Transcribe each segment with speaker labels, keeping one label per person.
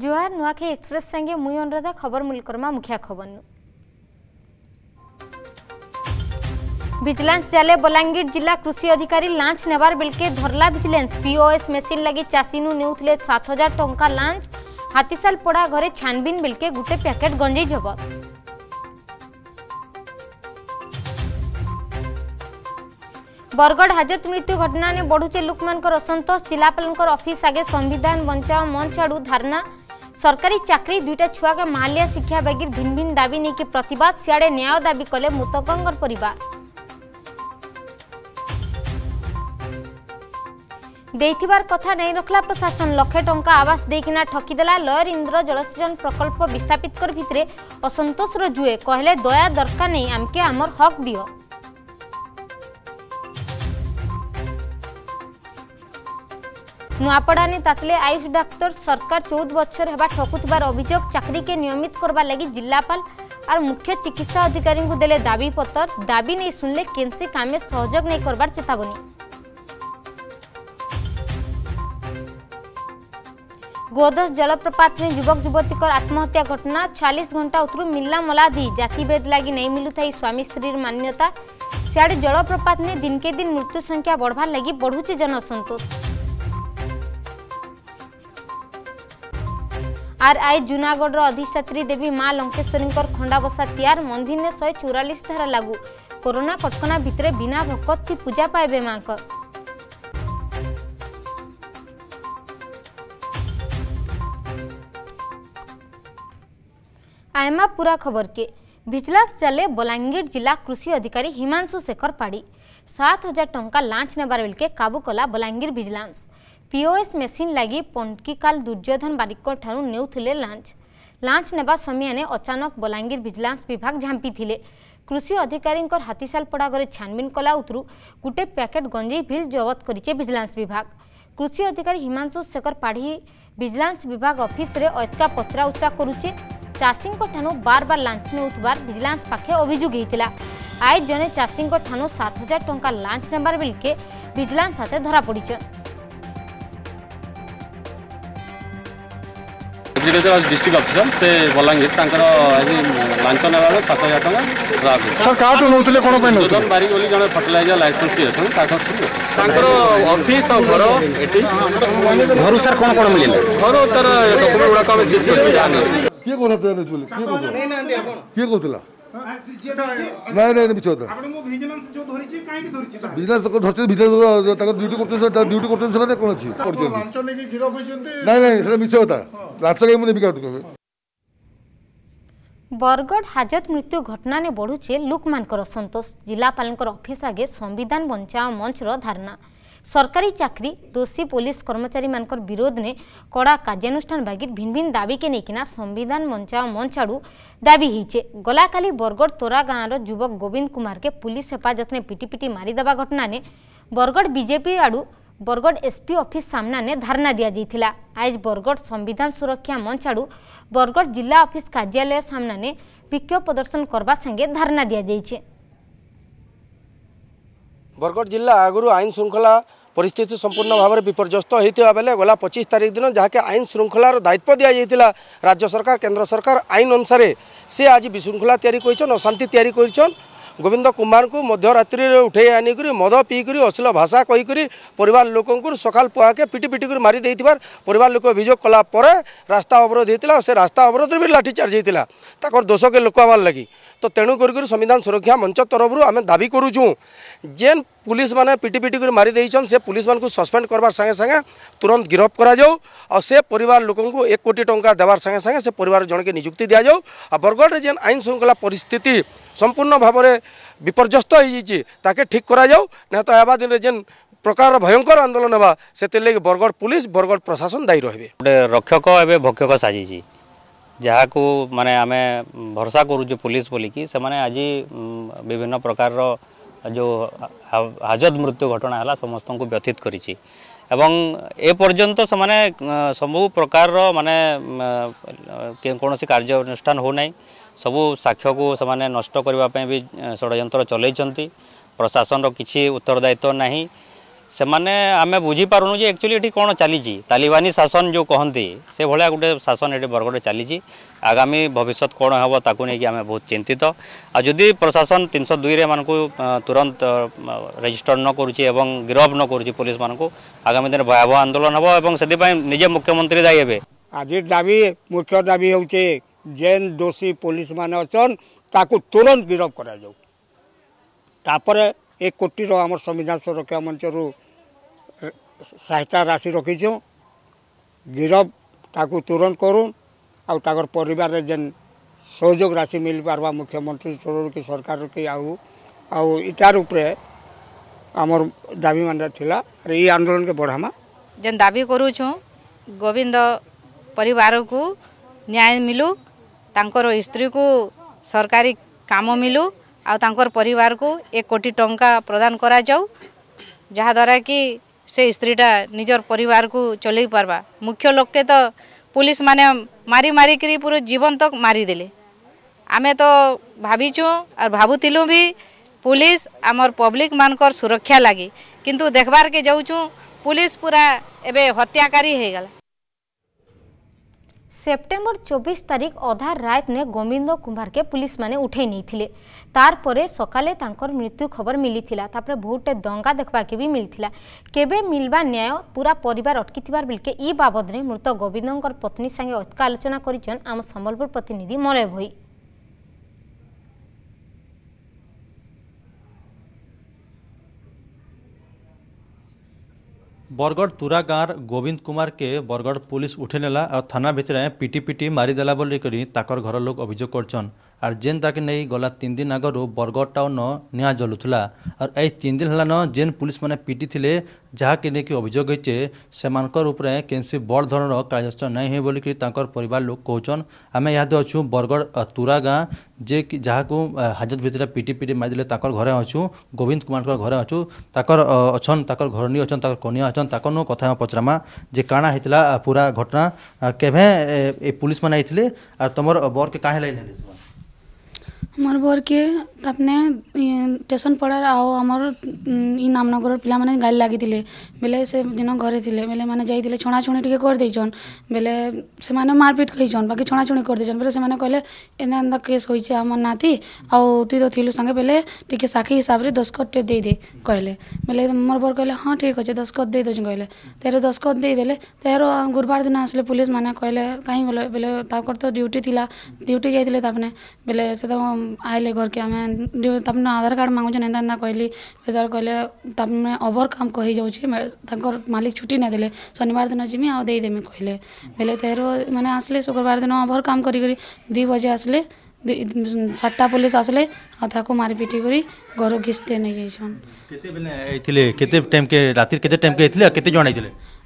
Speaker 1: जुआर नुआखाई एक्सप्रेस संगे मुई अनुराधा खबर मूलकर्मा मुखिया खबर विजिलेंस जाले बलांगीर जिला कृषि अधिकारी लांच नेबार बिलके धरला विजिलेंस पीओएस मशीन लागि चासिनु नेउथले 7000 टंका लांच हातिसाल पडा घरे छानबिन बिलके गुटे पैकेट गंजी जबत बरगढ़ हाजत मृत्यु घटना ने बढ़ुचे लुकमान असंतोष जिलापाल कर ऑफिस आगे संविधान बंचाओ मन छाडू धारणा সরকারি চাকরি দুইটা ছুয়াকে মালিয়া শিক্ষা বাগির ভিন ভিন দাবি নিয়ে প্রতবাদ সিয়াড়ে ন্যায় দাবি কলে মৃতকঙ্কর পরিবার ଦେଇଥିବାର କଥା ନେଇ ରଖିଲା ପ୍ରଶାସନ ଲକ୍ଷେ ଟଙ୍କା ଆବାସ ଦେଇକିନା ଠକିଦେଲା ଲୟର ଇନ୍ଦ୍ର ଜଳସେଚନ ପ୍ରକଳ୍ପ ବିସ୍ଥାପିତ କରି ଭିତରେ ଅସନ୍ତୋଷର ଜୁଏ କହିଲେ ଦୟା ଦରକାର ନେଇ ଆମକେ ଆମର ହକ୍ ଦିଅ नुआपड़ाने तातले आयुष डाक्तर सरकार चौद बचर होगा ठकुथबार अभियोग चाकरी के नियमित करवा लगी जिलापाल আর মুখ্য চিকিৎসা অধিকারী দেলে দাবি পত্র দাবি নেই শুনলে কেনসি কামে সহযোগ নেই করবার চেতাবনী गोदस जलप्रपात में युवक युवती कर आत्महत्या घटना चालीस घंटा उतरु मिलला मला दी जातिभेद लगी नहीं मिलुई स्वामी स्त्री मान्यता सियाड़े जलप्रपात में दिन के दिन मृत्यु संख्या बढ़वार लगी बढ़ुची जनसंतोष ଆର୍ଆଇ ଜୁନାଗଡ଼ର ଅଧିଷ୍ଠାତ୍ରୀ ଦେବୀ ମା ଲଙ୍କେଶ୍ୱରୀଙ୍କର ଖଣ୍ଡାବସା ତିଆର ମନ୍ଦିରରେ ଶହେ ଚଉରାଳିଶ ଧାରା ଲାଗୁ କରୋନା କଟକଣା ଭିତରେ ବିନା ଭକତଥି ପୂଜା ପାଇବେ ମାଙ୍କର आयमा पूरा खबर के विजिलांस चले बलांगीर जिला कृषि अधिकारी हिमांशु शेखर पाड़ी सात हजार टंका लांच नेबार बेलके काबू कला बलांगीर विजिलांस ପିଓଏସ୍ ମେସିନ୍ ଲାଗି ପଣ୍ଟିକାଲ ଦୁର୍ଯ୍ୟୋଧନ ବାରିକଠାରୁ ନେଉଥିଲେ ଲାଞ୍ଚ ଲାଞ୍ଚ ନେବା ସମୟରେ ଅଚାନକ ବଲାଙ୍ଗୀର ଭିଜିଲାନ୍ସ ବିଭାଗ ଝାମ୍ପିଥିଲେ କୃଷି ଅଧିକାରୀଙ୍କର ହାତୀଶାଲପଡ଼ାଗରେ ଛାନବିନ କଲା ଉତରୁ ଗୋଟେ ପ୍ୟାକେଟ୍ ଗଞ୍ଜେଇ ଭିଲ୍ ଜବତ କରିଛି ଭିଜିଲାନ୍ସ ବିଭାଗ କୃଷି ଅଧିକାରୀ ହିମାଂଶୁ ଶେଖର ପାଢ଼ୀ ଭିଜିଲାନ୍ସ ବିଭାଗ ଅଫିସରେ ଅଟକା ପଚରା ଉଚରା କରୁଛେ ଚାଷୀଙ୍କଠାରୁ ବାର ବାର ଲାଞ୍ଚ ନେଉଥିବାର ଭିଜିଲାନ୍ସ ପାଖେ ଅଭିଯୋଗ ହେଇଥିଲା ଆଏ ଜଣେ ଚାଷୀଙ୍କଠାରୁ ସାତ ହଜାର ଟଙ୍କା ଲାଞ୍ଚ ନେବାର ବେଳକେ ଭିଜିଲାନ୍ସ ହାତେ ଧରାପଡ଼ିଛନ୍ ଏଗ୍ରିକଲଚର ଡିଷ୍ଟ୍ରିକ୍ଟ ଅଫିସର ସେ ବଲାଙ୍ଗୀର ତାଙ୍କର ଆଜି ଲାଞ୍ଚ ନେବା ବେଳେ ସାତ ହଜାର ଟଙ୍କା ସାର୍ କାହାଠୁ ନେଉଥିଲେ କ'ଣ
Speaker 2: ପାଇଁ ଯୋଦନ ବାରିକ ବୋଲି ଜଣେ ଫର୍ଟିଲାଇଜର ଲାଇସେନ୍ସ ଅଛନ୍ତି ତାଙ୍କଠୁ ତାଙ୍କର ଅଫିସ ଆଉ ଘର ଏଠି
Speaker 3: ଘରୁ ସାର୍ କ'ଣ କ'ଣ ମିଳିଲା ଘର ତାର ଡକୁମେଣ୍ଟ ଗୁଡ଼ାକ ଆମେ ସିଜ୍ କରିଛୁ ଜାଣିଛୁ କିଏ କହୁଥିଲା କିଏ କହୁଥିଲା ନାଇଁ ନାଇଁ ମିଛ କଥା ଭିଜିଲାନ୍ସ ଧରିଛନ୍ତି ଭିଜିଲାନ୍ସ ତାଙ୍କ ଡ୍ୟୁଟି କରୁଛନ୍ତି ଡ୍ୟୁଟି କରୁଛନ୍ତି ସେମାନେ କ'ଣ ଅଛି କରୁଛନ୍ତି ନାଇଁ ନାଇଁ ସେଟା ମିଛ କଥା ଲାଞ୍ଚ କାଇଁ ମୁଁ ନେବି କାହାଠୁ କହିବେ
Speaker 1: বরগড় হাজত মৃত্যু ঘটনানে বড়ুছে লোকমানকর সন্তোষ জিলাপালঙ্কর অফিস আগে সংবিধান বঞ্চাও মঞ্চর ধারণা ସରକାରୀ ଚାକିରି ଦୋଷୀ ପୋଲିସ କର୍ମଚାରୀମାନଙ୍କର ବିରୋଧରେ କଡ଼ା କାର୍ଯ୍ୟାନୁଷ୍ଠାନ ବାଗିର ଭିନ୍ ଭିନ୍ ଦାବିକେ ନେଇକିନା ସମ୍ବିଧାନ ମଞ୍ଚ ମଞ୍ଚ ଆଡ଼ୁ ଦାବି ହେଇଛେ ଗଲାକାଲି ବରଗଡ଼ ତୋରା ଗାଁର ଯୁବକ ଗୋବିନ୍ଦ କୁମାରକେ ପୋଲିସ ହେପାଜତରେ ପିଟି ପିଟି ମାରିଦେବା ଘଟଣାରେ ବରଗଡ଼ ବିଜେପି ଆଡ଼ୁ ବରଗଡ଼ ଏସ୍ପି ଅଫିସ୍ ସାମ୍ନାରେ ଧାରଣା ଦିଆଯାଇଥିଲା ଆଜି ବରଗଡ଼ ସମ୍ବିଧାନ ସୁରକ୍ଷା ମଞ୍ଚ ଆଡ଼ୁ ବରଗଡ଼ ଜିଲ୍ଲା ଅଫିସ୍ କାର୍ଯ୍ୟାଳୟ ସାମ୍ନାରେ ବିକ୍ଷୋଭ ପ୍ରଦର୍ଶନ କରିବା ସାଙ୍ଗେ ଧାରଣା ଦିଆଯାଇଛି
Speaker 4: बरगड जिल्ला आगु आइन शृङ्खला परिस्थिति सम्पूर्ण भावना विपर्यस्तै गला 25 तारिक दिन जहाँक आइन श्रृंखलार दायित्व दिइजाइला राज्य सरकार केन्द्र सरकार आइन अनुसार से आज विशृङलातिन् अशान्ति तिरि गोविंद कुमार को मध्यरात्रि उठे आनीक मद पीक अश्लील भाषा कहीक पर लोक सका पुआके पिटी पिटिक मारी दे पर लोक अभोग कला रास्ता अवरोध होता से रास्ता अवरोध भी लाठीचार्ज होता है दोष के लुकवार लगी तो तेणु कर संविधान सुरक्षा मंच तरफ आम दाबी करुचू जेन पुलिस मैंने पिटी पिटिक मारी देन से पुलिस मान को सस्पेंड करवा सागे सागे तुरंत गिरफ्त करवा लोक एक कोटी टाँग देवार सागे से पर जन के निजुक्ति दि जाऊ बरगढ़ जेन आईन श्रृंखला परिस्थिति ସମ୍ପୂର୍ଣ୍ଣ ଭାବରେ ବିପର୍ଯ୍ୟସ୍ତ ହୋଇଯାଇଛି ତାକେ ଠିକ୍ କରାଯାଉ ନାଇଁ ତ ହେବା ଦିନରେ ଯେନ୍ প্রকার ভয়ঙ্কর আন্দোলন হওয়া সেতির লাগে বরগড় পুলিশ বরগড় প্রশাসন দায়ী রহবে
Speaker 5: গোটে রক্ষক এবে ভক্ষক সাজিছি যাহাকু মানে আমি ভরসা করুছু পুলিশ বলিকি সেমানে আজি বিভিন্ন প্রকারর যে হাজত মৃত্যু ঘটনা হলা সমস্ত ব্যথিত করেছি এবং এ পর্যন্ত সেমানে সবু প্রকারর মানে কোণী কার্যানুষ্ঠান হো নাই सब साक्ष्य को से नष्ट भी षड्र चल प्रशासन किसी उत्तरदायित्व ना से आम बुझीपू एक्चुअली ये कौन चली तालिबानी शासन जो कहती से भाया गोटे शासन ये बरगढ़ चली आगामी भविष्य कौन हे ताकू आम बहुत चिंतित आदि प्रशासन तीन सौ दुई मानक तुरंत रेजिस्टर न करुच्च और गिरफ न करुच्च पुलिस मानक आगामी दिन भयावह आंदोलन हम और निजे मुख्यमंत्री दायी
Speaker 6: आज दाबी मुख्य दावी हूँ जेन दोषी पुलिस मैंने अच्छा ताकू तुरंत गिरफ करापर एक कोटी आम संविधान सुरक्षा मंच सहायता राशि रखीचु गिरफ ताकू तुरंत करूँ आगर पर जेन सहयोग राशि मिल पार्बा मुख्यमंत्री स्तर कि सरकार कि आटार उपरे आमर दाबी मान थिला ये आंदोलन के बढ़ामा
Speaker 7: जेन दाबी करूँ गोविंद परिवार को न्याय मिलू ତାଙ୍କର ସ୍ତ୍ରୀକୁ ସରକାରୀ କାମ ମିଳୁ ଆଉ ତାଙ୍କର ପରିବାରକୁ ଏକ କୋଟି ଟଙ୍କା ପ୍ରଦାନ କରାଯାଉ ଯାହାଦ୍ୱାରା କି ସେ ସ୍ତ୍ରୀଟା ନିଜର ପରିବାରକୁ ଚଲେଇ ପାର୍ବା ମୁଖ୍ୟ ଲୋକେ ତ ପୁଲିସମାନେ ମାରି ମାରିକିରି ପୁରା ଜୀବନ ତକ ମାରିଦେଲେ ଆମେ ତ ଭାବିଛୁ ଆର୍ ଭାବୁଥିଲୁ ବି পুলিশ আমার পব্লিক মানকর সুরক্ষা লাগি কিন্তু দেখবারকে যাওছু পুলিশ পুরা এবে হত্যাকারী হয়ে গেল
Speaker 1: सेप्टेम्बर चौबीस तारीख अधा रात ने गोविंद कुंभार के पुलिस मैंने उठे नहीं तारपर सकाले तर मृत्यु खबर मिलता बहुत दंगा देखा के भी मिलता केवे मिलवा न्याय पूरा परिवार अटकी बेलके इ बाबद मृत गोविंद पत्नी संगे अटका आलोचना करम सम्बलपुर प्रतिनिधि मलय भई
Speaker 8: বরগড় তুরা গাঁর গোবিন্দ কুমারকে বরগড় পুলিশ উঠে নেলা আর থানা ভিতরে পিটি পিটি মারিদেলা বলিকি তাকর ঘর লোক অভিযোগ করছেন আর ଯେନ୍ଟାକେ ନେଇ ଗଲା ତିନି ଦିନ ଆଗରୁ ବରଗଡ଼ ଟାଉନ ନିଆଁ ଜଲୁଥିଲା ଆର୍ ଏଇ ତିନି ଦିନ ହେଲାନ ଯେନ୍ ପୁଲିସ ମାନେ ପିଟିଥିଲେ ଯାହାକେ ନେଇକି ଅଭିଯୋଗ ହେଇଛେ ସେମାନଙ୍କର ଉପରେ କେନ୍ସି ବଡ଼ ଧରଣର କାର୍ଯ୍ୟାନୁଷ୍ଠାନ ନାଇଁ ହୁଏ ବୋଲିକି ତାଙ୍କର ପରିବାର ଲୋକ କହୁଛନ୍ ଆମେ ଇହାଦେ ଅଛୁ ବରଗଡ଼ ତୁରା ଗାଁ ଯେ କି ଯାହାକୁ ହାଜତ ଭିତରେ ପିଟି ପିଟି ମାରିଦେଲେ ତାଙ୍କର ଘରେ ଅଛୁ ଗୋବିନ୍ଦ କୁମାରଙ୍କର ଘରେ ଅଛୁ ତାଙ୍କର ଅଛନ୍ ତାଙ୍କର ଘରଣୀ ଅଛନ୍ ତାଙ୍କର କନିଆ ଅଛନ୍ ତାଙ୍କରନୁ କଥା ପଚରାମା ଯେ କାଣା ହେଇଥିଲା ପୁରା ଘଟଣା କେଭେ ଏ ପୁଲିସ ମାନେ ହେଇଥିଲେ ଆର୍ ତମର ବରକେ କାଁ ହେଲା ନେଲେ ସେମାନେ
Speaker 9: আমার বরকে আপনি টেসন পড়ার আও আমার ই নামনগর পিলা মানে গাড়ি লাগিলে বেলে সে দিন ঘরে লে বেলে মানে যাই ছଣାছুণি টিকে করেদেইছন বেলে সে মারপিট হয়েছন বাকি ছଣାছুণি করেদেইছন বেলে সে কলে এনা এনা কেস হয়েছে আমার নাতি আও তুই তো থিলু সাথে বেলে টিকে সাক্ষী হিসাবে দশকতটে দিয়ে দে কহলে বেলে মোর বর কলে হ্যাঁ ঠিক আছে দশকত দিয়ে দেছেন কহলে তের দশকত দিয়ে দেলে তের গুরুবার দিন আসলে পুলিশ মানে কহলে কাই গলে বেলে তাকর তো ডিউটি লা ডিউটি যাই তাপনে বেলে সে তো आयले घर के आम तब आधार कार्ड मागुचे एंता एंता कहली बेदार कहले तमें ओभर काम कही जाऊँ मालिक छुट्टी ना दे शनिवार दिन जीमी आईदेमी कहले बोले तेर तो मैंने आसले शुक्रवार दिन ओभर काम कर दी बजे आसले सातटा पुलिस आसले आउ मारिपिटी कर घर घिसते नहीं जाइन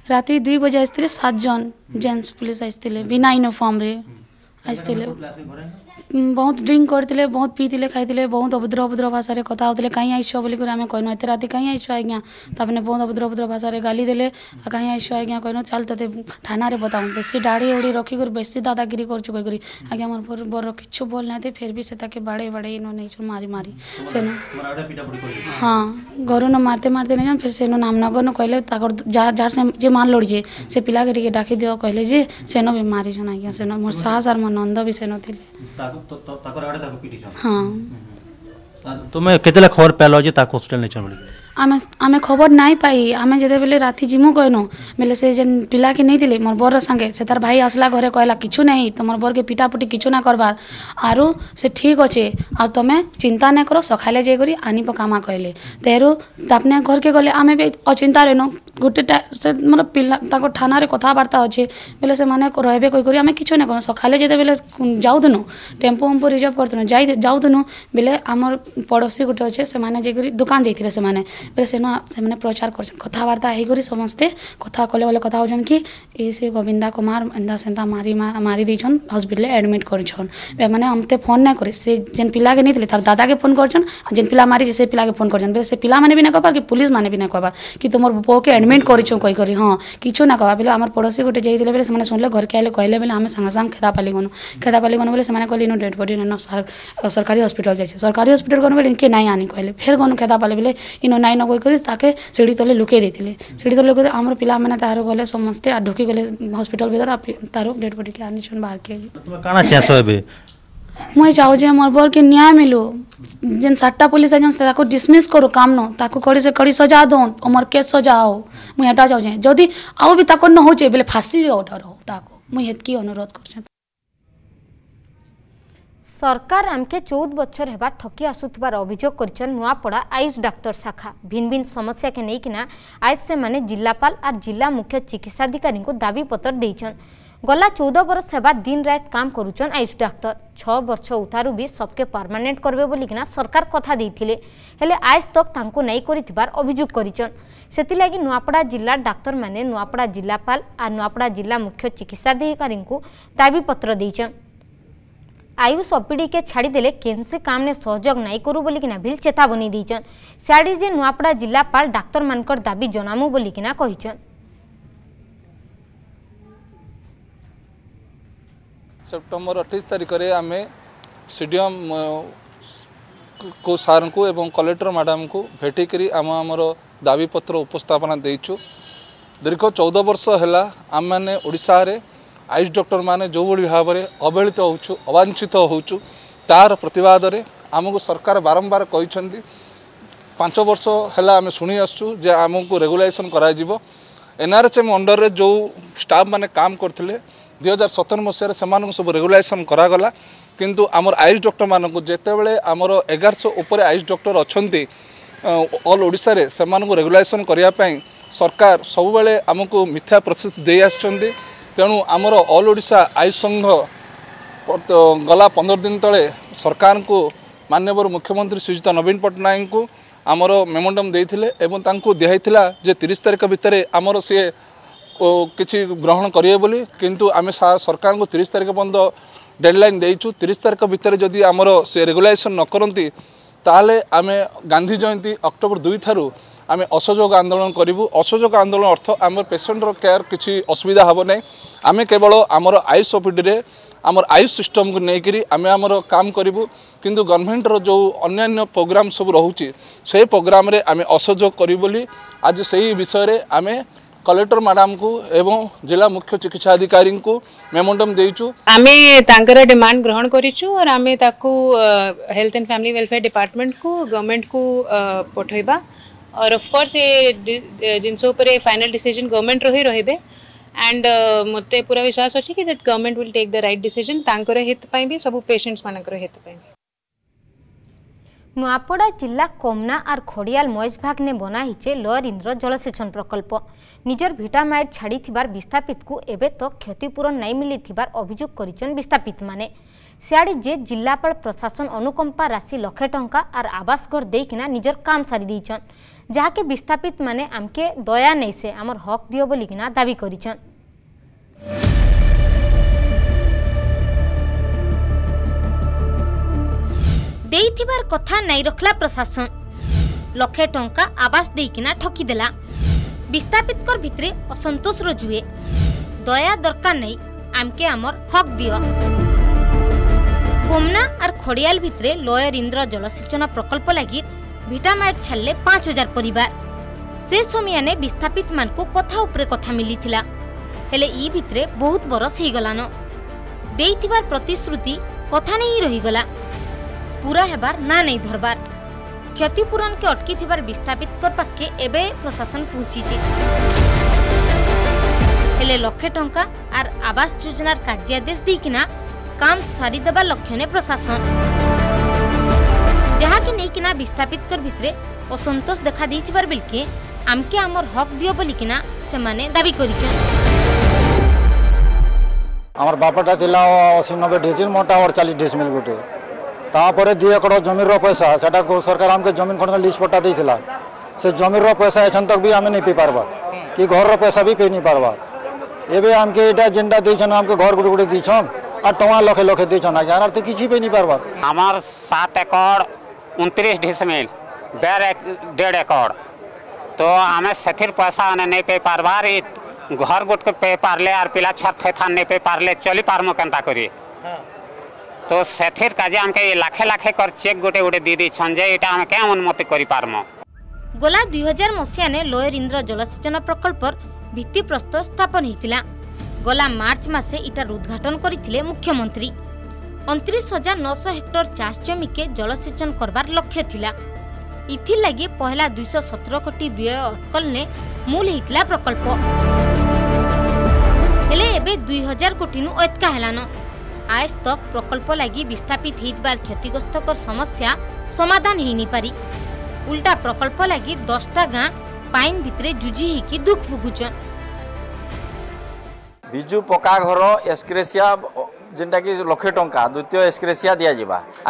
Speaker 9: राति दुई बजे आई सात जन जेन्ट्स पुलिस आई बिना यूनिफॉर्म रे बहुत ड्रिंक करते बहुत पी थे खाई बहुत अभद्र अभद्र भाषा से कथ होते कहीं आईस बोलिक कहन एत रात कहीं आईस आज्ञा तपने बहुत अभद्र अभद्र भाषा से गाली दे कहीं आईस आज्ञा कहन चल तेत थाना बताऊ बे डाढ़ी उड़ी रखिक बेस दादागिरी कर आज्ञा मोर बर बोल ना फिर भी से बाड़े बाड़े इन नहीं मारी मारी से
Speaker 8: हाँ
Speaker 9: घर न मारते मारते नहीं फिर से नामनगर न कहले जार से मार लड़ीजे से पिला के डाक दिव कहे से नी मारी आज्ञा से मोर साहस और मोर नंद भी से न
Speaker 8: तो तो ताकर आड़े ताको पीटी छन हां तुमे केतेले खबर पेलो जे ताको हॉस्पिटल नै छन
Speaker 9: आमे आमे खबर नाइ पाई आमे जदे बेले राती जिमु कहनो बेले से जन पिला के नै दिले मोर बोर संगे से तार भाई आसला घरे कहला किछु नै तमर तो बोर के पिटा पुटी किछु ना करबार आरो से ठीक अछे आ तमे चिंता नै करो सखाले आनी पकामा कहले तेरो घर के अचिंता रहनो ଗୋଟେ ସେ ମୋର ପିଲା ତାଙ୍କ ଥାନାରେ କଥାବାର୍ତ୍ତା ଅଛେ ବେଲେ ସେମାନେ ରହିବେ କହିକରି ଆମେ କିଛି ନାଇଁ କରୁ ସକାଳେ ଯେତେବେଲେ ଯାଉଥିନୁ ଟେମ୍ପୁ ଫେମ୍ପୁ ରିଜର୍ଭ କରିଥିନୁ ଯାଇ ଯାଉଥିନୁ ବେଲେ ଆମର ପଡ଼ୋଶୀ ଗୋଟେ ଅଛେ ସେମାନେ ଯାଇକରି ଦୋକାନ ଯାଇଥିଲେ ସେମାନେ ବେଲେ ସେନ ସେମାନେ ପ୍ରଚାର କରୁଛନ୍ କଥାବାର୍ତ୍ତା ହେଇକରି ସମସ୍ତେ କଥା କଲେ ଗଲେ କଥା ହଉଛନ୍ କି ଏ ସେ ଗୋବିନ୍ଦା କୁମାର ଏନ୍ତା ସେନ୍ତା ମାରି ମାରି ଦେଇଛନ୍ ହସ୍ପିଟାଲରେ ଆଡ଼ମିଟ୍ କରିଛନ୍ ମାନେ ଆମତେ ଫୋନ୍ ନାଇଁ କରି ସେ ଯେନ୍ ପିଲାକେ ନେଇଥିଲେ ତାର ଦାଦାକେ ଫୋନ୍ କରିଛନ୍ ଆଉ ଯେନ୍ ପିଲା ମାରିଛେ ସେ ପିଲାକେ ଫୋନ୍ କରିଛନ୍ ବେଲେ ସେ ପିଲାମାନେ ବି ନାଇଁ କହବା କି ପୁଲିସ୍ ମାନେ ବି ନାଇଁ କହବା କି ତୁମର ପୁଅକେ ଆଡ଼ମିଟ୍ କରିଛୁ କହିକରି ହଁ କିଛୁ ନା କବା ବେଲେ ଆମର ପଡ଼ୋଶୀ ଗୋଟେ ଯାଇଥିଲେ ବେଲେ ସେମାନେ ଶୁଣିଲେ ଘରକେ ଆଇଲେ କହିଲେ ବେଲେ ଆମେ ସାଙ୍ଗେ ସାଙ୍ଗେ ଖେଦାପାଲି ଗନୁ ଖେଦାପାଲି ଗନୁ ବେଲେ ସେମାନେ କହିଲେ ଇନୁ ଡେଡ୍ ବଡି ନେନ ସରକାରୀ ହସ୍ପିଟାଲ ଯାଇଛି ସରକାରୀ ହସ୍ପିଟାଲ ଗନୁ ବେଲେ ଇନକେ ନାଇଁ ଆନି କହିଲେ ଫେର୍ ଗନୁ ଖେଦାପାଲି ବେଲେ ଇନୁ ନାଇଁ ନ କହିକରି ତାକେ ସିଡ଼ି ତଲେ ଲୁକେଇ ଦେଇଥିଲେ ସିଡ଼ି ତଲେ ଲୁକେଇ ଆମର ପିଲାମାନେ ତାହାର ଗଲେ ସମସ୍ତେ ଢୁକି ଗଲେ ହସ୍ପିଟାଲ ଭିତରେ ତାର ଡେଡ୍ ବଡିକେ ଆନିଛନ୍ ବାହାରକେ
Speaker 8: କାଣା ଚାଷ ଏବେ
Speaker 9: ମୁଇଁ ଚାହୁଁଛେ ମୋର ବର୍କେ ନ୍ୟାୟ ମିଳୁ ଯେନ୍ ସାତଟା ପୋଲିସ ଆଇଛନ୍ ତାକୁ ଡିସମିସ୍ କରୁ କାମ୍ନ ତାକୁ କଡ଼ି ସେ କଡ଼ି ସଜା ଦଉନ୍ ମୋର କେସ୍ ସଜା ହଉ ମୁଇଁ ହେଟା ଚାହୁଁଛେ ଯଦି ଆଉ ବି ତାକୁ ନ ହଉଛେ ବେଲେ ଫାଶୀ ଅର୍ଡ଼ର ହଉ ତାକୁ ମୁଇଁ ହେତ୍କି ଅନୁରୋଧ କରୁଛେ
Speaker 1: সরকার আমকে চৌদ বছর হওয়া ঠকি আসুবার অভিযোগ করেছেন নয়াপড়া আয়ুষ ডাক্তার শাখা ভিন ভিন সমস্যাকে নেইকিনা আজ সে জেলাপাল আর জেলা মুখ্য চিকিৎসাধিকারী দাবিপত্র দিয়েছেন गला चौदह बरस सेवा दिन रात काम करुचन आयुष डाक्तर छः वर्ष उतारू भी सबके परमानेंट करबे बोलिकिना सरकार कथा देते हेले तक तांको नहीं कर अभियोग करन नुआपड़ा जिला डाक्तर मैंने नुआपड़ा जिलापाल आ नुआपड़ा जिला मुख्य चिकित्साधिकारी को दाबीपत्र देचन आयुष ओपीडी के छाड़ीदे कैसे काम ने सहयोग नहीं करू बोलिकिना भी चेतावनी देचन सियाड़े जे नुआपड़ा जिलापाल डाक्तर मानकर दाबी जनामु बोलिकिना कहचन
Speaker 10: ସେପ୍ଟେମ୍ବର ଅଠେଇଶ ତାରିଖରେ ଆମେ ସି ଡି ଏମ୍ ସାର୍ଙ୍କୁ ଏବଂ କଲେକ୍ଟର ମ୍ୟାଡ଼ାମ୍ଙ୍କୁ ଭେଟିକରି ଆମ ଆମର ଦାବିପତ୍ର ଉପସ୍ଥାପନା ଦେଇଛୁ ଦୀର୍ଘ ଚଉଦ ବର୍ଷ ହେଲା ଆମମାନେ ଓଡ଼ିଶାରେ ଆୟୁଷ ଡକ୍ଟରମାନେ ଯେଉଁଭଳି ଭାବରେ ଅବହେଳିତ ହେଉଛୁ ଅବାଞ୍ଛିତ ହେଉଛୁ ତାହାର ପ୍ରତିବାଦରେ ଆମକୁ ସରକାର ବାରମ୍ବାର କହିଛନ୍ତି ପାଞ୍ଚ ବର୍ଷ ହେଲା ଆମେ ଶୁଣି ଆସୁଛୁ ଯେ ଆମକୁ ରେଗୁଲାଇଜେସନ୍ କରାଯିବ ଏନ୍ଆର୍ଏଚ୍ଏମ୍ ଅଣ୍ଡର୍ରେ ଯେଉଁ ଷ୍ଟାଫ୍ମାନେ କାମ କରିଥିଲେ ଦୁଇହଜାର ସତର ମସିହାରେ ସେମାନଙ୍କୁ ସବୁ ରେଗୁଲାଇସନ୍ କରାଗଲା କିନ୍ତୁ ଆମର ଆୟୁଷ ଡକ୍ଟରମାନଙ୍କୁ ଯେତେବେଳେ ଆମର ଏଗାରଶହ ଉପରେ ଆୟୁଷ ଡକ୍ଟର ଅଛନ୍ତି ଅଲ୍ ଓଡ଼ିଶାରେ ସେମାନଙ୍କୁ ରେଗୁଲାଇସନ୍ କରିବା ପାଇଁ ସରକାର ସବୁବେଳେ ଆମକୁ ମିଥ୍ୟା ପ୍ରତିଶ୍ରୁତି ଦେଇ ଆସିଛନ୍ତି ତେଣୁ ଆମର ଅଲ୍ ଓଡ଼ିଶା ଆୟୁଷ ସଂଘ ଗଲା ପନ୍ଦର ଦିନ ତଳେ ସରକାରଙ୍କୁ ମାନ୍ୟବର ମୁଖ୍ୟମନ୍ତ୍ରୀ ଶ୍ରୀଯୁକ୍ତ ନବୀନ ପଟ୍ଟନାୟକଙ୍କୁ ଆମର ମେମୋରାଣ୍ଡମ୍ ଦେଇଥିଲେ ଏବଂ ତାଙ୍କୁ ଦିଆହେଇଥିଲା ଯେ ତିରିଶ ତାରିଖ ଭିତରେ ଆମର ସିଏ କିଛି ଗ୍ରହଣ କରିବେ ବୋଲି କିନ୍ତୁ ଆମେ ସରକାରଙ୍କୁ ତିରିଶ ତାରିଖ ପର୍ଯ୍ୟନ୍ତ ଡେଡ଼ଲାଇନ୍ ଦେଇଛୁ ତିରିଶ ତାରିଖ ଭିତରେ ଯଦି ଆମର ସେ ରେଗୁଲାଇଜେସନ୍ ନ କରନ୍ତି ତାହେଲେ ଆମେ ଗାନ୍ଧୀ ଜୟନ୍ତୀ ଅକ୍ଟୋବର ଦୁଇ ଠାରୁ ଆମେ ଅସହଯୋଗ ଆନ୍ଦୋଳନ କରିବୁ ଅସହଯୋଗ ଆନ୍ଦୋଳନ ଅର୍ଥ ଆମର ପେସେଣ୍ଟର କେୟାର କିଛି ଅସୁବିଧା ହେବ ନାହିଁ ଆମେ କେବଳ ଆମର ଆୟୁଷ ଓପିଡ଼ିରେ ଆମର ଆୟୁଷ ସିଷ୍ଟମକୁ ନେଇକରି ଆମେ ଆମର କାମ କରିବୁ କିନ୍ତୁ ଗଭର୍ଣ୍ଣମେଣ୍ଟର ଯେଉଁ ଅନ୍ୟାନ୍ୟ ପ୍ରୋଗ୍ରାମ୍ ସବୁ ରହୁଛି ସେହି ପ୍ରୋଗ୍ରାମ୍ରେ ଆମେ ଅସହଯୋଗ କରିବୁ ବୋଲି ଆଜି ସେହି ବିଷୟରେ ଆମେ कलेक्टर मैडम को एवं जिला मुख्य चिकित्सा अधिकारी को मेमोंडम देचु
Speaker 11: आमे तांकर डिमांड ग्रहण करिछु और आमे ताकू health and family welfare department को गवर्नमेंट को पठैबा और ऑफ कोर्स ये जिनस ऊपर फाइनल डिसीजन गवर्नमेंट रही रहबे एंड मते पूरा विश्वास अछि कि that government will take the right decision तांकर हित पई भी सब पेशेंट्स मानकर हित पई
Speaker 1: नुआपड़ा जिला कोमना और खड़ियाल मयजभाग ने बनाहीचे लोअर इंद्र जलसेचन प्रकल्प निजर भिटामाइट छाड़ी विस्थापित को एवं तो क्षतिपूरण नहीं मिली अभोग कर विस्थापित मैंने सियाड़े जे जिलापाल प्रशासन अनुकंपा राशि लक्षे टंका आर आवास घर देकिना निजर काम सारी देछन जहाँके विस्थापित मैंने आमके दया नहीं से आमर हक दियो बोलिकिना दावी करिछन দেইথিবার ଦେଇଥିବାର କଥା ନାଇଁ ରଖିଲା ପ୍ରଶାସନ ଲକ୍ଷେ ଟଙ୍କା ଆବାସ ଦେଇକିନା ଠକିଦେଲା ବିସ୍ଥାପିତଙ୍କର ভিতরে অসন্তোষ রজুয়ে দয়া দরকার নাই আমকে আমর হক দিও কোমনা আর খড়িয়াল ভিতরে লয়ের ইন্দ্র জলসেচন প্রকল্প লাগি ভিটামাইট ছাড়লে পাঁচ হাজার পরিবার সে সমিয়ানে বিস্থাপিত মানুষ কথা উপরে কথা মিলিলা হলে ই ভিতরে বহুত বরস হয়ে গলান দেইথিবার প্রতিশ্রুতি কথা নেই রহিগলা पूरा हेबार ना नहीं धरबार क्षतिपूरण के अटकी थिबार विस्थापित पाखे एबे प्रशासन पहुंची हेले लक्षे टंका आर आवास योजनार कार्यादेश देकिना काम सारीदेवा लक्ष्य ने प्रशासन जहाँकि नहींकिना विस्थापित कर भितरे असंतोष देखा देथिबार बेलके आमके आमर हक दियो बोलिकिना सेमाने दाबी करिछन
Speaker 12: আমার বাপাটা ছিল অশী নব্বই ডিসিল মোটা ওর চালিশ ডিসমিল গোটে तापर दुई एकड़ जमीन पैसा से सरकार आमको जमीन खंड लिज पट्टा देता से जमीर पैसा एछन तक भी आम नहीं पी पार्बार कि घर रैसा भी पी नहीं पार्बार एवं आमके यहाँ जेनटा देन आमको घर गुट गुटे दीछन आ टा लखे लखे दीछन आज तो किसी पे नहीं पार्बार
Speaker 13: हमार सात एकड़ उन्तीस ढीसमिल डेढ़ एकड़ तो आम से पैसा आने नहीं पे पार्बार घर गुट के पे पार्ले आर पिला छत थे नहीं पे पार्ले चली पार्म के তো ସେଥିର୍ କାଜେ ଆମକେ ଲାଖେ ଲାଖେ କର ଚେକ୍ ଗୋଟେ ଗୋଟେ ଦେଇ ଦେଇଛନ୍ ଯେ ଏଇଟା ଆମେ କେଁ ଉନ୍ନତି କରିପାରମ
Speaker 1: ଗୋଲା ଦୁଇ ହଜାର ମସିହାରେ ଲୋୟର ଇନ୍ଦ୍ର ଜଳସେଚନ ପ୍ରକଳ୍ପର ଭିତ୍ତିପ୍ରସ୍ତର ସ୍ଥାପନ ହୋଇଥିଲା ଗଲା ମାର୍ଚ୍ଚ ମାସେ ଇଟାର ଉଦ୍ଘାଟନ କରିଥିଲେ ମୁଖ୍ୟମନ୍ତ୍ରୀ ଅଣତିରିଶ ହଜାର ନଅଶହ ହେକ୍ଟର ଚାଷ ଜମିକେ ଜଳସେଚନ କରବାର ଲକ୍ଷ୍ୟ ଥିଲା ଇଥିର୍ଲାଗି ପହିଲା ଦୁଇଶହ ସତର କୋଟି ବ୍ୟୟ ଅଟକଲନେ ମୂଲ ହୋଇଥିଲା ପ୍ରକଳ୍ପ ହେଲେ ଏବେ ଦୁଇ ହଜାର କୋଟିନୁ ଅତ୍କା ହେଲାନ আয়স্তক প্রকল্প লাগি বিস্থাপিত হয়েযার ক্ষতিগ্রস্তকর সমস্যা সমাধান হয়ে পারি উল্টা প্রকল্প লাগি দশটা গাঁ পাইন ভিতরে জুজি হইকি দুঃখ ভুগুছন
Speaker 12: বিজু পকা ঘর এসক্রেসিয়া যেটা কি লক্ষে টঙ্কা দ্বিতীয় এসক্রেসিয়া দিয়া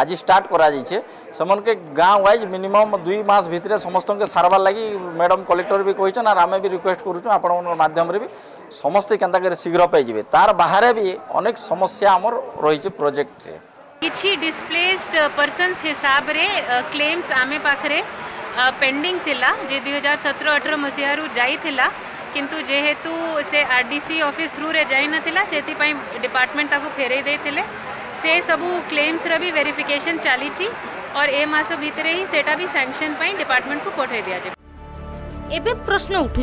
Speaker 12: আজ স্টার্ট করা যাইছে সেমানকে গাঁ ওয়াইজ মিনিমম দুই মাস ভিতরে সমস্তকে সারবার লাগি ম্যাডাম কলেক্টর বি কইছেন আর আমি বি রিকোয়েস্ট করুছু আপনার মাধ্যমে বি समस्ते के शीघ्र पाई तार बाहर भी अनेक समस्या आम रही प्रोजेक्ट
Speaker 14: किसी डिस्प्लेसड पर्सनस हिसाब से क्लेम्स आम पाखे पेंडिंग थिला जे 2017 सतर अठर मसीह जाइला किंतु जेहेतु R D C office through जाइनला से डिपार्टमेंट ताको फेरे देते से सब क्लेम्स भी वेरिफिकेशन चली और ए मास भितर ही सेटा भी सैंक्शन डिपार्टमेंट को पठाई दिया जाए
Speaker 1: प्रश्न उठू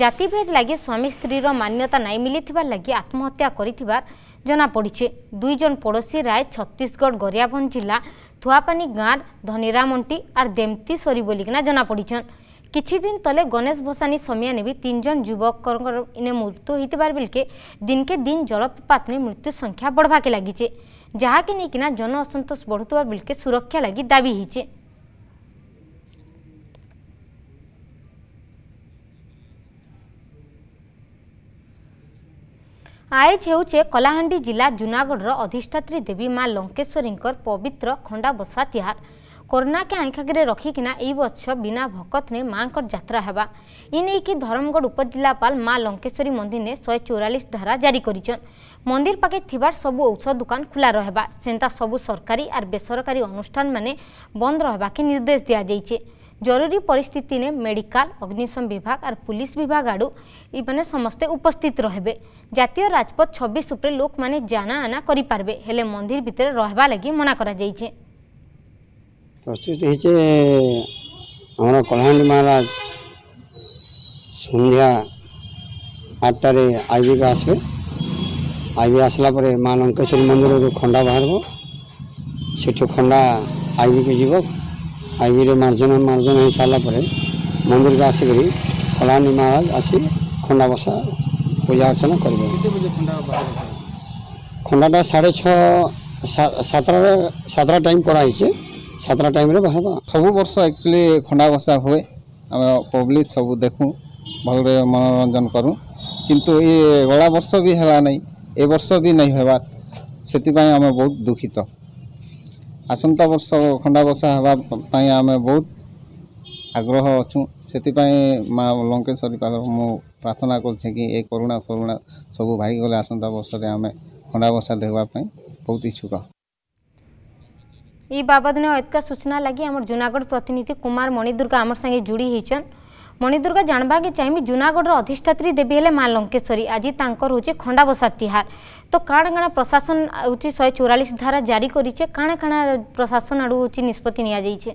Speaker 1: জাতিভেদ লাগে স্বামী স্ত্রীর মান্যতা নাই মিলিবার লাগে আত্মহত্যা করিবার জনাপড়িছে দুইজন পড়োশী রায় ছত্তিশগড় গরিয়াবঞ্জ জেলা থুয়াপানি গাঁর ধনিরামন্টি আর দেমতি সরি বলিকিনা জনাপড়িছন কিছুদিন তলে গণেশ ভসানী সমিয়া নেবি তিনজন যুবক ইনে মৃত্যু হইতবার বেলকে দিনকে দিন জলপ্রপাতনে মৃত্যু সংখ্যা বড়বাকে লাগিছে যাহাকে নিয়ে কিনা জন অসন্তোষ বড়ুবার বেলকে সুরক্ষা লাগি দাবি হয়েছে ଆଏଜ୍ ହେଉଛେ କଲାହାଣ୍ଡି ଜିଲ୍ଲା ଜୁନାଗଡ଼ର ଅଧିଷ୍ଠାତ୍ରୀ ଦେବୀ ମା ଲଙ୍କେଶ୍ୱରୀଙ୍କର ପବିତ୍ର ଖଣ୍ଡାବସା ତିହାର କରୋନାକେ ଆଇଁଖାକିରେ ରଖିକିନା ଏଇ ବର୍ଷ ବିନା ଭକତରେ ମାଙ୍କର ଯାତ୍ରା ହେବା ଏ ନେଇକି ଧରମଗଡ଼ ଉପଜିଲ୍ଲାପାଳ ମା ଲଙ୍କେଶ୍ୱରୀ ମନ୍ଦିରରେ ଶହେ ଚଉରାଳିଶ ଧାରା ଜାରି କରିଛନ୍ ମନ୍ଦିର ପାଖେ ଥିବାର ସବୁ ଔଷଧ ଦୋକାନ ଖୋଲା ରହିବା ସେନ୍ତା ସବୁ ସରକାରୀ ଆର୍ ବେସରକାରୀ ଅନୁଷ୍ଠାନମାନେ ବନ୍ଦ ରହିବାକେ ନିର୍ଦ୍ଦେଶ ଦିଆଯାଇଛେ জরুরি পরিস্থিতি মেডিকাল অগ্নিশম বিভাগ আর পুলিশ বিভাগ আড়ু ইমানে সমস্তে উপস্থিত রহবে জাতীয় রাজপথ ছবিশ উপরে লোক মানে জানা আনা করে পারবে হলে মন্দির ভিতরে রহবা লাগি মনা করা যাইছে
Speaker 6: প্রস্তুতি হয়েছে আমার কলহান্ডি মহারাজ সন্ধ্যা আটটায় আইবি আসবে আইবি আসলা পরে মা লঙ্কেশ্বরী মন্দিরের খন্ডা বাহারব সেঠু খন্ডা আইবিকে যাব আইবিরে মার্জন মার্জন হয়ে সারা পরে মন্দিরকে আসিকি কলহান্ডি মহারাজ আসি খন্ডা বসা ପୂଜା ଅର୍ଚ୍ଚନା କରିବେ ଖଣ୍ଡାଟା ସାଢ଼େ ଛଅ ସାତଟାରେ ସାତଟା ଟାଇମ୍ କରାହେଇଛି ସାତଟା ଟାଇମ୍ରେ ବାହାରିବା
Speaker 15: ସବୁ ବର୍ଷ ଆକ୍ଚୁଆଲି ଖଣ୍ଡା ବସା ହୁଏ ଆମେ ପବ୍ଲିକ୍ ସବୁ ଦେଖୁ ଭଲରେ ମନୋରଞ୍ଜନ କରୁ କିନ୍ତୁ ଏ ଗଲା ବର୍ଷ ବି ହେଲା ନାହିଁ ଏ ବର୍ଷ ବି ନାହିଁ ହେବାର ସେଥିପାଇଁ ଆମେ ବହୁତ ଦୁଃଖିତ ଆସନ୍ତା ବର୍ଷ ଖଣ୍ଡା ବସା ହେବା ପାଇଁ ଆମେ ବହୁତ ଆଗ୍ରହ ଅଛୁ ସେଥିପାଇଁ ମା' ଲଙ୍କେଶ୍ୱରୀ ପାଖକୁ ମୁଁ ପ୍ରାର୍ଥନା କରୁଛେ କି ଏ କରୁଣା କରୁଣା ସବୁ ଭାଇ ଗଲେ ଆସନ୍ତା ବର୍ଷରେ ଆମେ ଖଣ୍ଡା ବର୍ଷା ଦେବା ପାଇଁ ବହୁତ ଇଚ୍ଛୁକ
Speaker 1: ଇ ବାବଦନେ ଏତକା ସୂଚନା ଲାଗି ଆମର ଜୁନାଗଡ଼ ପ୍ରତିନିଧି କୁମାର ମଣିଦୁର୍ଗା ଆମର ସାଙ୍ଗେ ଯୋଡ଼ି ହେଇଛନ୍ ମଣିଦୁର୍ଗା ଜାଣବାକେ ଚାହିଁବି ଜୁନାଗଡ଼ର ଅଧିଷ୍ଠାତ୍ରୀ ଦେବୀ ହେଲେ ମା ଲଙ୍କେଶ୍ୱରୀ ଆଜି ତାଙ୍କର ହେଉଛି ଖଣ୍ଡାବସା ତିହାର ତ କାଣା କାଣା ପ୍ରଶାସନ ହେଉଛି ଶହେ ଚଉରାଳିଶ ଧାରା ଜାରି କରିଛେ କାଣା କାଣା ପ୍ରଶାସନ ଆଡ଼ୁ ହେଉଛି ନିଷ୍ପତ୍ତି ନିଆଯାଇଛେ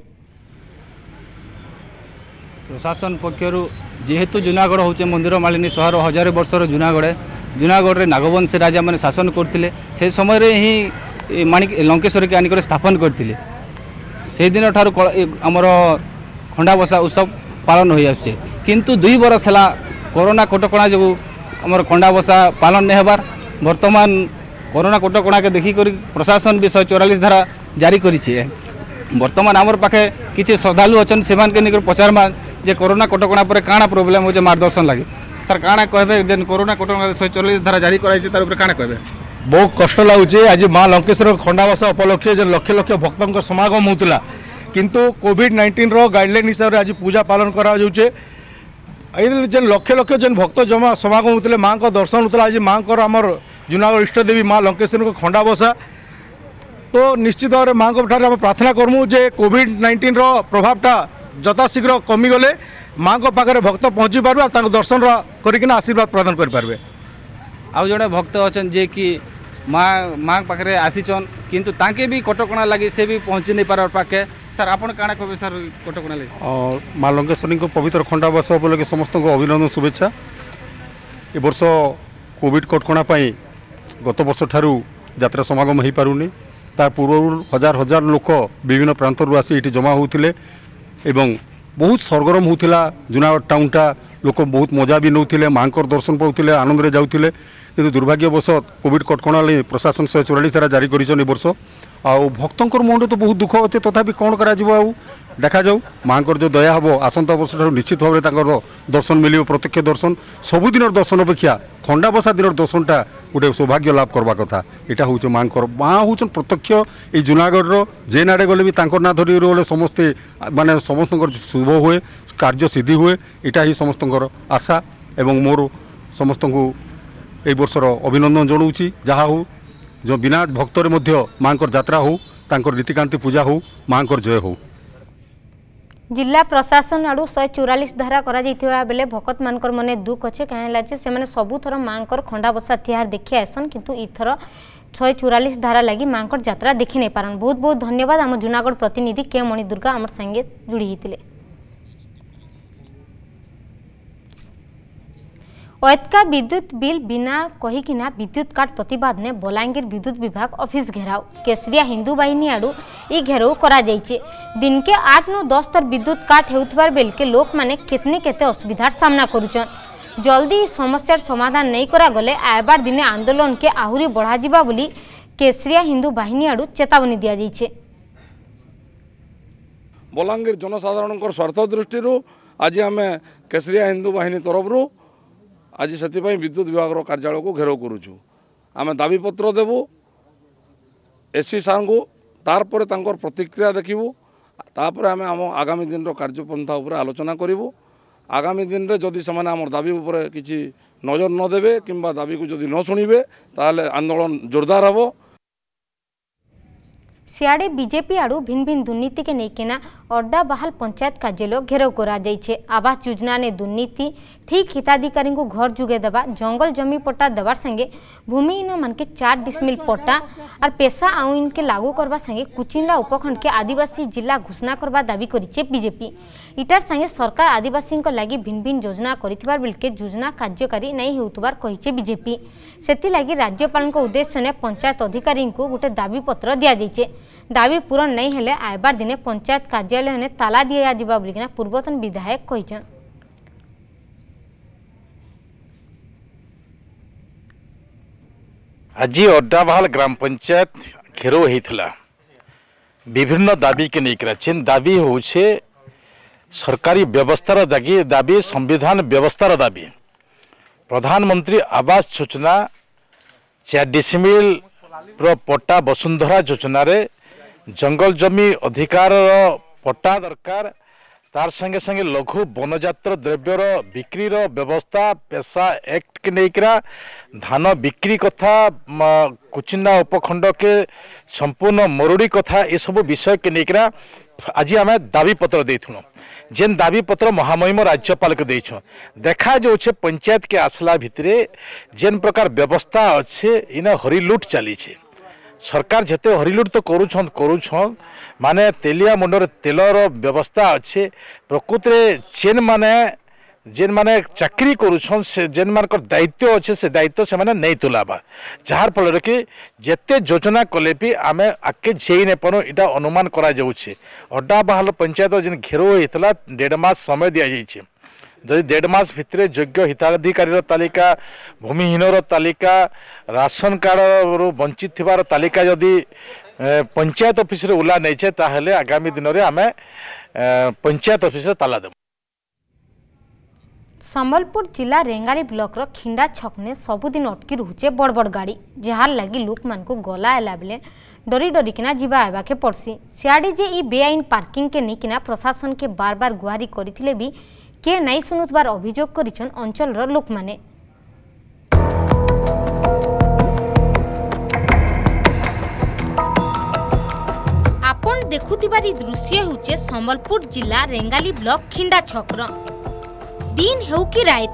Speaker 16: ପ୍ରଶାସନ ପକ୍ଷରୁ যেহেতু জুনাগড় হচ্ছে মন্দির মালিনী সহর হাজার বর্ষর জুনাগড়ে জুনাগড়ে নাগবংশী রাজা মানে শাসন করলে সেই সময় হি মাণিক লঙ্কেশ্বরকে আনিক স্থাপন করলে সেই দিন ঠার আমার খণ্ডাবসা উৎসব পালন হয়ে আসছে কিন্তু দুই বরষ হল করোনা কটকা যোগ আমার খণ্ডাবসা পালন নেবার বর্তমান করোনা কটকাকে দেখি প্রশাসন বি শহে চৌরাল্লিশ ধারা জারি করেছে বর্তমান আমার পাখে কিছু শ্রদ্ধালু অনেক সে পচারমা যে করোনা কটকা পরে কাণা প্রোবলেম হচ্ছে মার্গদর্শন লাগে স্যার কাণা কে যে করোনা কটকা শহে চল্লিশ ধারা জারি করা হয়েছে তার উপরে কাণা কে
Speaker 17: বহু কষ্ট লাগুছে আজ মা লঙ্কেশ্বর খন্ডাবাস উপলক্ষে যে লক্ষ লক্ষ ভক্ত সমাগম হোলা কিন্তু কোভিড নাইন্টিন্র গাইডলাইন হিসাবে আজ পূজা পালন করা যাচ্ছে এই যে লক্ষ লক্ষ যে ভক্ত জমা সমাগম হোলে মা দর্শন হোলা আজ মা আমার জুনাগড় ইষ্টদেবী মা লঙ্কেশ্বর খন্ডাবসা তো ନିଶ୍ଚିତ ଭାବରେ ମାଆଙ୍କ ଠାରୁ ଆମେ ପ୍ରାର୍ଥନା କର୍ମୁ ଯେ କୋଭିଡ଼ ନାଇଣ୍ଟିନ୍ର ପ୍ରଭାବଟା ଯଥାଶୀଘ୍ର କମିଗଲେ ମାଆଙ୍କ ପାଖରେ ଭକ୍ତ ପହଞ୍ଚି ପାରିବେ ଆଉ ତାଙ୍କୁ ଦର୍ଶନ କରିକିନା ଆଶୀର୍ବାଦ ପ୍ରଦାନ କରିପାରିବେ
Speaker 16: ଆଉ ଜଣେ ଭକ୍ତ ଅଛନ୍ ଯିଏକି ମା ମା ପାଖରେ ଆସିଛନ୍ କିନ୍ତୁ ତାଙ୍କେ ବି କଟକଣା ଲାଗି ସେ ବି ପହଞ୍ଚି ନେଇ ପାରବାର ପାଖେ ସାର୍ ଆପଣ କାଣା କହିବେ ସାର୍ କଟକଣା ଲାଗି
Speaker 18: ମା ଲଙ୍ଗେଶ୍ୱରୀଙ୍କ ପବିତ୍ର ଖଣ୍ଡାବାସ ଉପଲକ୍ଷେ ସମସ୍ତଙ୍କୁ ଅଭିନନ୍ଦନ ଶୁଭେଚ୍ଛା ଏ ବର୍ଷ କୋଭିଡ଼ କଟକଣା ପାଇଁ ଗତ ବର୍ଷ ଠାରୁ ଯାତ୍ରା ସମାଗମ ହୋଇପାରୁନି ତା ପୂର୍ବରୁ ହଜାର ହଜାର ଲୋକ ବିଭିନ୍ନ ପ୍ରାନ୍ତରୁ ଆସି ଏଠି ଜମା ହେଉଥିଲେ ଏବଂ ବହୁତ ସରଗରମ ହେଉଥିଲା ଜୁନାଗଡ଼ ଟାଉନଟା ଲୋକ ବହୁତ ମଜା ବି ନେଉଥିଲେ ମାଆଙ୍କର ଦର୍ଶନ ପାଉଥିଲେ ଆନନ୍ଦରେ ଯାଉଥିଲେ କିନ୍ତୁ ଦୁର୍ଭାଗ୍ୟବଶତଃ କୋଭିଡ଼ କଟକଣା ଲାଗି ପ୍ରଶାସନ ଶହେ ଚଉରାଳିଶ ଧାରା ଜାରି କରିଛନ୍ତି ଏ ବର୍ଷ ଆଉ ଭକ୍ତଙ୍କର ମନରେ ତ ବହୁତ ଦୁଃଖ ଅଛେ ତଥାପି କ'ଣ କରାଯିବ ଆଉ দেখাଯାଉ ମାଆଙ୍କର ଯେଉଁ ଦୟା ହେବ ଆସନ୍ତା ବର୍ଷଠାରୁ ନିଶ୍ଚିତ ଭାବରେ ତାଙ୍କର ଦର୍ଶନ ମିଳିବ ପ୍ରତ୍ୟକ୍ଷ ଦର୍ଶନ ସବୁଦିନର ଦର୍ଶନ ଅପେକ୍ଷା ଖଣ୍ଡାବସା ଦିନର ଦର୍ଶନଟା ଗୋଟେ ସୌଭାଗ୍ୟ ଲାଭ କରିବା କଥା ଏଇଟା ହେଉଛି ମାଆଙ୍କର ମା' ହେଉଛନ୍ତି ପ୍ରତ୍ୟକ୍ଷ ଏଇ ଜୁନାଗଡ଼ର ଯେ ନାଡ଼େ ଗଲେ ବି ତାଙ୍କର ନାଁ ଧରି ଗଲେ ସମସ୍ତେ ମାନେ ସମସ୍ତଙ୍କର ଶୁଭ ହୁଏ କାର୍ଯ୍ୟ ସିଦ୍ଧି ହୁଏ ଏଇଟା ହିଁ ସମସ୍ତଙ୍କର ଆଶା ଏବଂ ମୋର ସମସ୍ତଙ୍କୁ এই বর্ষর অভিনন্দন জনাওছি যা হো যে বিনা ভক্তরে মধ্য মাঙ্কর যাত্রা হো তাঁর নীতিকান্তি পূজা হো মাঙ্কর জয় হো
Speaker 1: ଜିଲ୍ଲା ପ୍ରଶାସନ ଆଡ଼ୁ ଶହେ ଚଉରାଳିଶ ଧାରା କରାଯାଇଥିବା ବେଲେ ଭକତମାନଙ୍କର ମନେ ଦୁଃଖ ଅଛେ କାଁ ହେଲା ଯେ ସେମାନେ ସବୁଥର ମାଆଙ୍କର ଖଣ୍ଡାବସା ତିହାର ଦେଖି ଆସନ୍ କିନ୍ତୁ ଇଥର ଶହେ ଚଉରାଳିଶ ଧାରା ଲାଗି ମାଆଙ୍କର ଯାତ୍ରା ଦେଖି ନେଇ ପାରନ୍ ବହୁତ ବହୁତ ଧନ୍ୟବାଦ ଆମ ଜୁନାଗଡ଼ ପ୍ରତିନିଧି କେ ମଣି ଦୁର୍ଗା ଆମର ସାଙ୍ଗେ ଯୋଡ଼ି ହେଇଥିଲେ অতকা বিদ্যুৎ বিল বিনা কহিকিনা বিদ্যুৎ কাট প্রতবাদ নে বলাঙ্গীর বিদ্যুৎ বিভাগ অফিস ঘেরাও কেশরিয়া হিন্দু বাহিনী আড়ু ই ঘেরাও করা যাইছে দিনকে আট নু দশ তর বিদ্যুৎ কাট হেউথবার বেলকে লোক মানে কেতনি কেতে অসুবিধার সামনা করুছন জলদি সমস্যার সমাধান নেই করা গলে আয়বার দিনে আন্দোলনকে আহুরি বড়া যা বলি কেশরিয়া হিন্দু বাহিনী আড়ু চেতাবনী দিয়া যাইছে
Speaker 19: বলাঙ্গীর জনসাধারণের স্বার্থ দৃষ্টি আজি আমি কেশরিয়া হিন্দু বাহিনী তরফরু ଆଜି ସେଥିପାଇଁ ବିଦ୍ୟୁତ ବିଭାଗର କାର୍ଯ୍ୟାଳୟକୁ ଘେରାଉ କରୁଛୁ ଆମେ ଦାବିପତ୍ର ଦେବୁ ଏସି ସାର୍ଙ୍କୁ ତାପରେ ତାଙ୍କର ପ୍ରତିକ୍ରିୟା ଦେଖିବୁ ତାପରେ ଆମେ ଆମ ଆଗାମୀ ଦିନର କାର୍ଯ୍ୟପନ୍ଥା ଉପରେ ଆଲୋଚନା କରିବୁ ଆଗାମୀ ଦିନରେ ଯଦି ସେମାନେ ଆମର ଦାବି ଉପରେ କିଛି ନଜର ନ ଦେବେ କିମ୍ବା ଦାବିକୁ ଯଦି ନ ଶୁଣିବେ ତାହେଲେ ଆନ୍ଦୋଳନ ଜୋରଦାର ହେବ
Speaker 1: ସିଆଡ଼େ ବିଜେପି ଆଡ଼ୁ ଭିନ୍ନ ଭିନ୍ନ ଦୁର୍ନୀତିକେ ନେଇକିନା अड्डा बाहल पंचायत कार्यालय घेराव कर आवास योजना ने दुर्नीति ठीक हिताधिकारी को घर जुगे देवा जंगल जमी पट्टा देवार संगे भूमिहीन मान के चार डिसमिल पट्टा और पेशा आईन के लागू करवा संगे कुचिंडा उपखंड के आदिवासी जिला घोषणा करवा दावी करे बीजेपी इटार संगे सरकार आदिवासी लगी भिन्न भिन्न योजना कर बेलके योजना କାର୍ଯ୍ୟକାରୀ ନାହିଁ ହେଉଥିବାର କହିଛି राज्यपाल उद्देश्य ने पंचायत अधिकारी गोटे ଗୋଟେ ଦାବିପତ୍ର দাবি পূরণ নেই হলে আইবার দিনে পঞ্চায়েত কার্যালয় হলে তালা দিয়ে যা বলিকিনা পূর্বতন বিধায়ক কইছেন
Speaker 20: আজি অড্ডাভাল গ্রাম পঞ্চায়েত ঘেরো হয়েছিলা বিভিন্ন দাবিকে নেইকিরা চেন দাবি হচ্ছে সরকারি ব্যবস্থার দাগি দাবি সংবিধান ব্যবস্থার দাবি প্রধানমন্ত্রী আবাস যোজনা চার ডিসিমিল পট্টা বসুন্ধরা যোজনার জঙ্গল জমি অধিকার পট্টা দরকার তার সঙ্গে সঙ্গে লঘু বনজাত দ্রব্যর বিক্রির ব্যবস্থা পেশা একটকে নেইকরা ধান বিক্রি কথা কুচিন্না উপখণ্ডকে সম্পূর্ণ মরুড়ি কথা এসব বিষয়কে নেইকরা আজি আমি দাবিপত্র দিয়েছিল যে দাবিপত্র মহামহিম রাজ্যপালকে দিয়েছ দেখা যাচ্ছে পঞ্চায়েতকে আসলা ভিতরে যে প্রকার ব্যবস্থা আছে ইনা হরিলুট চালিছে সরকার যেতে হরিলুট তো করুছন করুছন মানে তেলিয়া মুন্ডরে তেলর ব্যবস্থা আছে প্রকৃতরে চেন মানে যেন মানে চাকরি করুছন সে যেন যেমানকর দায়িত্ব আছে সে দায়িত্ব সেমানে নেই তুলাবা যাহার ফলরে কি যেতে যোজনা কলে বি আমি আগে যেই নেপারু এটা অনুমান করা যাচ্ছে অড্ডা বাহাল পঞ্চায়েত যেন ঘেরো হয়েছিল দেড় মাস সময় দিয়া যাইছে ଯଦି ଦେଢ଼ ମାସ ଭିତରେ ଯୋଗ୍ୟ ହିତାଧିକାରୀର ତାଲିକା ଭୂମିହୀନର ତାଲିକା ରାସନ କାର୍ଡ଼ରୁ ବଞ୍ଚିତ ଥିବାର ତାଲିକା ଯଦି ପଞ୍ଚାୟତ ଅଫିସରେ ଓଲା ନେଇଛେ ତାହେଲେ ଆଗାମୀ ଦିନରେ ଆମେ ପଞ୍ଚାୟତ ଅଫିସରେ ତାଲା ଦେବୁ
Speaker 1: ସମ୍ବଲପୁର ଜିଲ୍ଲା ରେଙ୍ଗାଲି ବ୍ଲକର ଖିଣ୍ଡା ଛକନେ ସବୁଦିନ ଅଟକି ରହୁଛେ ବଡ଼ ବଡ଼ ଗାଡ଼ି ଯାହାର ଲାଗି ଲୋକମାନଙ୍କୁ ଗଲା ହେଲା ବେଲେ ଡରି ଡରିକିନା ଯିବା ଆଇବାକେ ପଡ଼୍ସି ସିଆଡ଼େ ଯେ ଇ ବେଆଇନ ପାର୍କିଂକେ ନେଇକିନା ପ୍ରଶାସନକେ ବାର ବାର ଗୁହାରି କରିଥିଲେ ବି কে নাই শুণুবার অভিযোগ করেছেন অঞ্চলর লোক মানে আপন দেখুবার দৃশ্য হচ্ছে সম্বলপুর জেলা রেঙ্গালি ব্লক খিন্ডা ছকর দিন হেউ কি রাত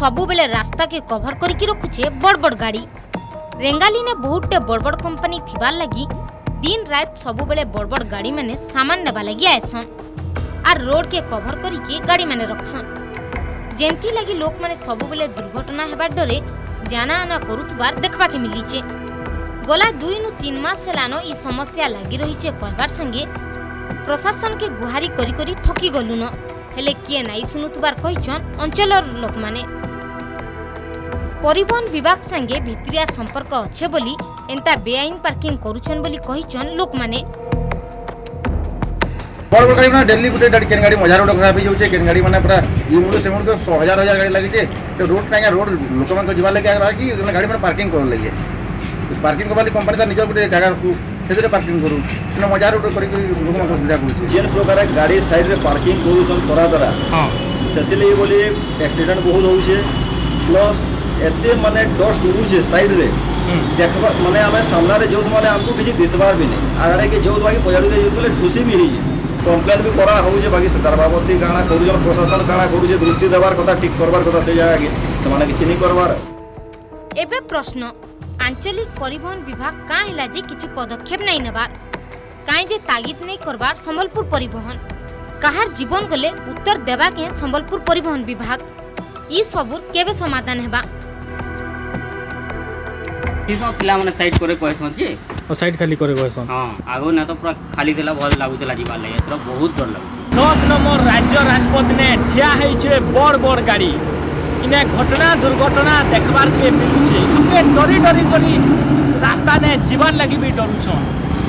Speaker 1: সবুবেলে রাস্তাকে কভর করি রখুছে বড় বড় গাড়ি রেঙ্গালি নে বহুটে বড় বড় কোম্পানি থিবার লাগি দিন রাত সবুবেলে বড় বড় গাড়ি মানে সামান নেবা লাগি আইসন আর ରୋଡ୍ କେ କଭର କରିକି ଗାଡ଼ିମାନେ ରଖସନ୍ ଯେନ୍ଥିଲାଗି ଲୋକମାନେ ସବୁବେଳେ ଦୁର୍ଘଟନା ହେବାର ଡରେ ଜାନାଆନା କରୁଥିବାର ଦେଖବାକେ ମିଲିଛେ ଗଲା ଦୁଇରୁ ତିନି ମାସ ହେଲାନ ଇ ସମସ୍ୟା ଲାଗି ରହିଛେ କହିବାର ସାଙ୍ଗେ ପ୍ରଶାସନକେ ଗୁହାରି କରି କରି ଥକି ଗଲୁନ ହେଲେ କିଏ ନାଇଁ ଶୁଣୁଥିବାର କହିଛନ୍ ଅଞ୍ଚଳର ଲୋକମାନେ ପରିବହନ ବିଭାଗ ସାଙ୍ଗେ ଭିତ୍ରିଆ ସମ୍ପର୍କ ଅଛେ ବୋଲି ଏନ୍ତା ବେଆଇନ ପାର୍କିଂ କରୁଛନ୍ ବୋଲି କହିଛନ୍ ଲୋକମାନେ
Speaker 21: बड़ बड़ गाड़ी डेली गुटे केन गाड़ी मजार रोड खराब हो जाए गाड़ी मैंने पूरा इमुड़ से मुड़ हजार हजार गाड़ी लगे तो रोड कहीं रोड लोक मैं जब लगे कि गाड़ी मैंने पार्किंग कर लगे पार्किंग कर कंपनी तो गोटे जगह से पार्किंग करूँ मजार रोड कर लोक सुविधा
Speaker 3: करूँ प्रकार गाड़ी सैड में पार्किंग करा द्वारा से बोली एक्सीडेंट बहुत हो प्लस एत मैंने डस्ट उड़ूचे सैड में देख मैंने सामने जो मैंने आमको किसी दिशा भी नहीं आगे जो कि पजाड़ी जो ठुसी भी नहीं কমপ্লেন বি করা হচ্ছে বাকি তার বাবদে কাণা করুছেন প্রশাসন কাণা করুছে দৃষ্টি দেবার কথা ঠিক করবার কথা সে জায়গাকে সে কিছু নেই করবার
Speaker 1: এবে প্রশ্ন আঞ্চলিক পরিবহন বিভাগ কাঁ হেলা যে কিছু পদক্ষেপ নাই নেবার কাই যে তাগিদ নেই করবার সম্বলপুর পরিবহন কাহার জীবন গলে উত্তর দেবাকে সম্বলপুর পরিবহন বিভাগ ই সবুর কেবে সমাধান হেবা
Speaker 5: ଅଠେଇଶହ ପିଲାମାନେ ସାଇଡ୍ କରି କହେସନ୍ ଯେ
Speaker 22: ସାଇଡ୍ ଖାଲି କରି କହେସନ୍
Speaker 5: ହଁ ଆଗ ନା ତ ପୁରା ଖାଲି ଥିଲା ଭଲ ଲାଗୁଥିଲା ଯିବାର୍ ଲାଗି ଏଥର ବହୁତ ଡର ଲାଗୁଛି
Speaker 23: ଦଶ ନମ୍ବର ରାଜ୍ୟ ରାଜପଥ ନେ ଠିଆ ହେଇଛେ ବଡ଼ ବଡ଼ ଗାଡ଼ି ଇନେ ଘଟଣା ଦୁର୍ଘଟଣା ଦେଖବାର୍କେ ମିଳୁଛେ ଲୋକେ ଡରି ଡରି କରି ରାସ୍ତାନେ ଯିବାର୍ ଲାଗି ବି ଡରୁଛନ୍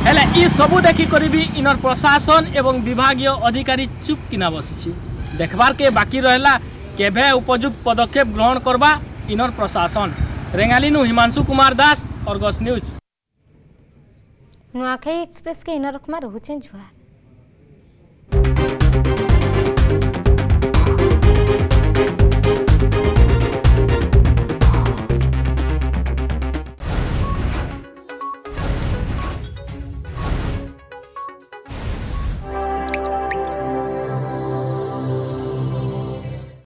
Speaker 23: ହେଲେ ଇ ସବୁ ଦେଖିକରି ବି ଇନର୍ ପ୍ରଶାସନ ଏବଂ ବିଭାଗୀୟ ଅଧିକାରୀ ଚୁପ୍ କିନା ବସିଛି ଦେଖବାର୍କେ ବାକି ରହିଲା କେବେ ଉପଯୁକ୍ତ ପଦକ୍ଷେପ ଗ୍ରହଣ କରବା ଇନର୍ ପ୍ରଶାସନ रेंगाली नु हिमांशु कुमार दास और गस न्यूज
Speaker 1: नुआखाई एक्सप्रेस के इनर कुमार हुचेन जुहार